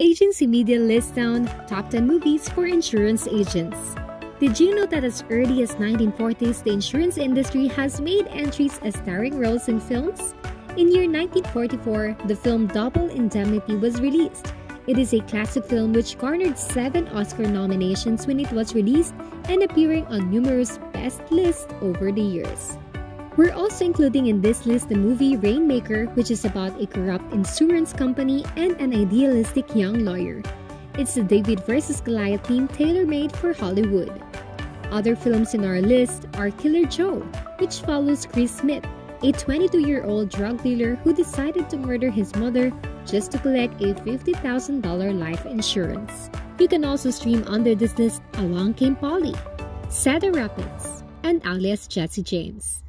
Agency Media lists down top 10 movies for insurance agents. Did you know that as early as 1940s, the insurance industry has made entries as starring roles in films? In year 1944, the film Double Indemnity was released. It is a classic film which garnered seven Oscar nominations when it was released and appearing on numerous best lists over the years. We're also including in this list the movie Rainmaker, which is about a corrupt insurance company and an idealistic young lawyer. It's the David vs. Goliath theme tailor made for Hollywood. Other films in our list are Killer Joe, which follows Chris Smith, a 22 year old drug dealer who decided to murder his mother just to collect a $50,000 life insurance. You can also stream under this list Along Came Polly, Cedar Rapids, and alias Jesse James.